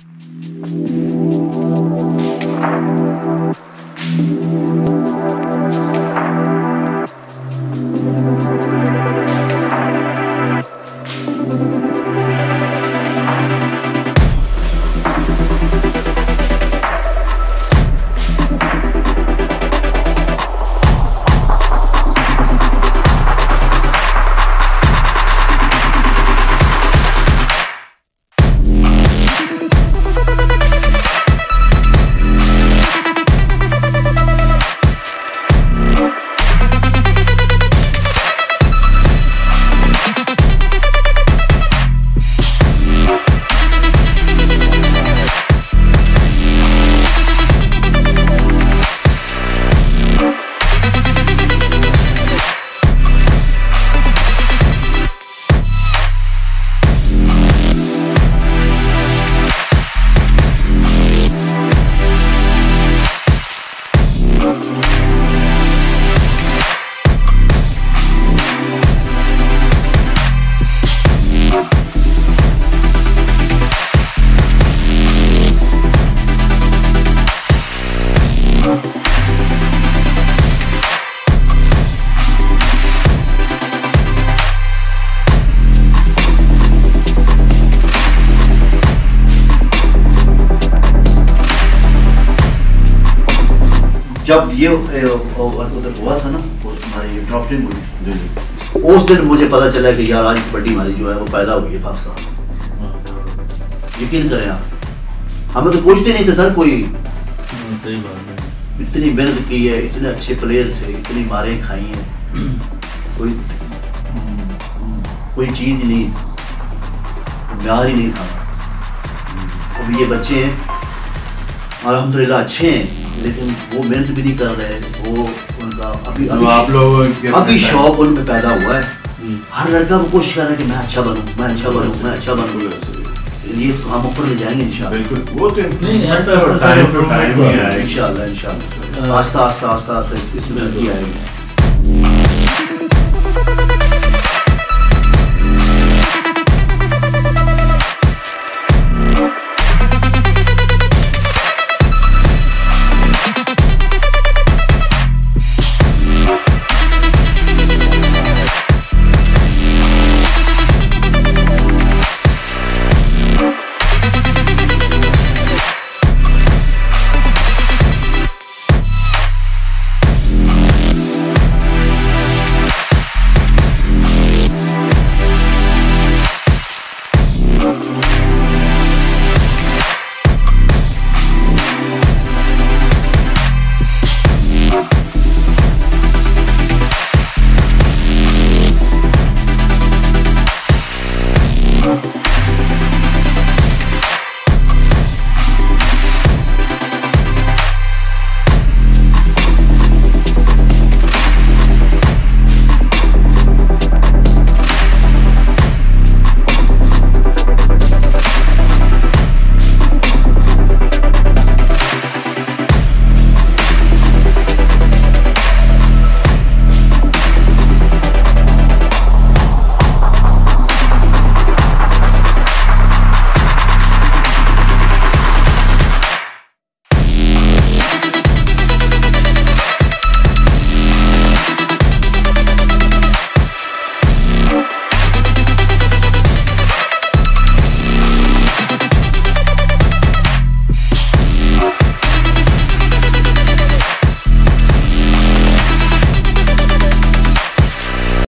you जब ये उधर हुआ था ना हमारी ये ड्राफ्टिंग हुई। उस दिन मुझे पता चला कि यार आज कबड्डी हमारी जो है वो पैदा हुई है पाकिस्तान। यकीन करें आप। हमें तो पूछते नहीं थे सर कोई इतनी मेहनत की है इतने अच्छे प्लेयर थे इतनी मारें खाई हैं। कोई कोई चीज़ नहीं म्यार ही नहीं था। अब ये बच्चे हैं अलहमदिल्ला अच्छे हैं। लेकिन वो मेहनत भी नहीं कर रहे वो उनका अभी तो अभी आप लोग अभी शौक उनमें पैदा हुआ है। हम्म। हर लड़का वो कोशिश कर रहा है कि मैं अच्छा बनूं मैं अच्छा बनूं मैं अच्छा बनूं। ये इसको हम ऊपर ले जाएँगे इंशाल्लाह। बिल्कुल वो तो नहीं, ऐसा- ऐसा- टाइम टू टाइम ही आएगा। इंशाल्लाह इंशाल्लाह। आस्ता आस्ता आस्ता आस्ता इसमें आएगी।